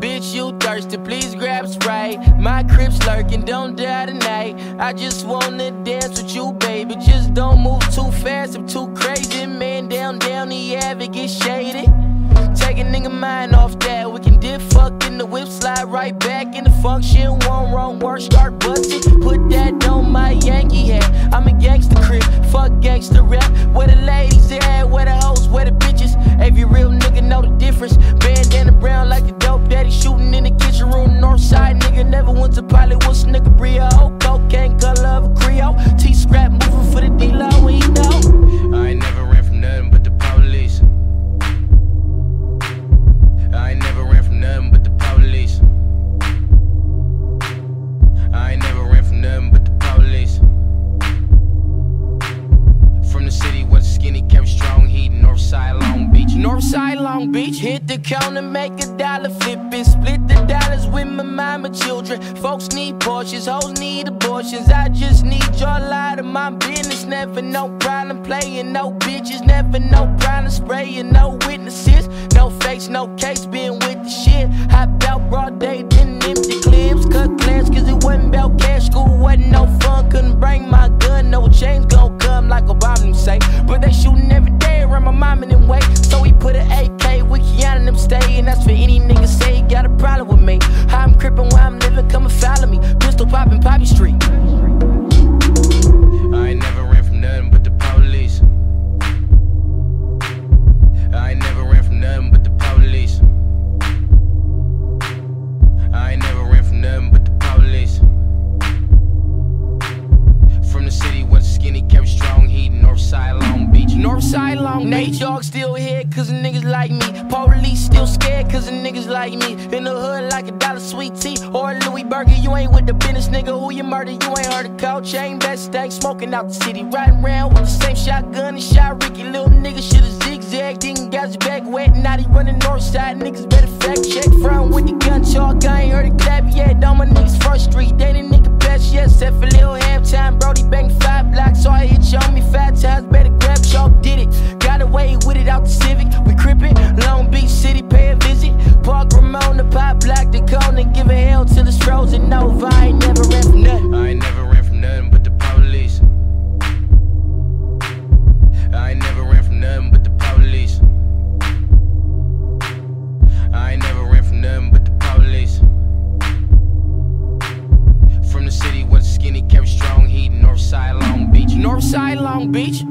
bitch, you thirsty, please grab Sprite. My crib's lurking, don't die tonight. I just wanna dance with you, baby. Just don't move too fast, I'm too crazy. Man, down, down the ave, get shady. Take a nigga mind off that. We can dip, fuck in the whip, slide right back in the function. One wrong word, start went to. What's nigga Brio? Cocaine color of a Creole. T scrap moving for the D-Lo, we know. I ain't never ran from nothing but the police. I ain't never ran from nothing but the police. I ain't never ran from nothing but the police. From the city where the skinny kept strong heat, north side Long Beach. Northside Long Beach, hit the counter, make a dollar, flip it, children. Folks need Porsches, hoes need abortions. I just need your light of my business. Never no problem playing, no bitches, never no problem spraying, no witnesses, no face, no case, being Nate still here cause of niggas like me. Police still scared cause of niggas like me. In the hood like a dollar sweet tea or a Louis Burger. You ain't with the business, nigga. Who you murder? You ain't heard of cold chain. Best stank smoking out the city. Riding around with the same shotgun and shot Ricky. Little nigga shoulda zigzagged. Didn't got his back wet. Now he running north side. Niggas better Long Beach.